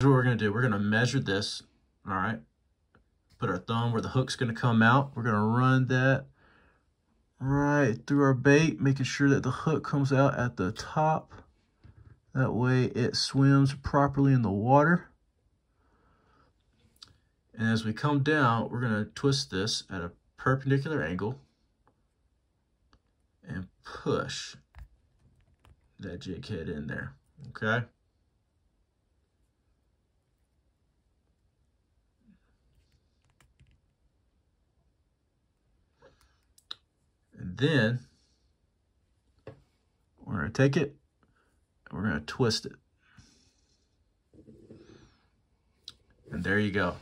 what we're going to do. We're going to measure this, all right? Put our thumb where the hook's going to come out. We're going to run that right through our bait, making sure that the hook comes out at the top. That way it swims properly in the water. And as we come down, we're going to twist this at a perpendicular angle and push that jig head in there, okay? Then we're going to take it and we're going to twist it. And there you go.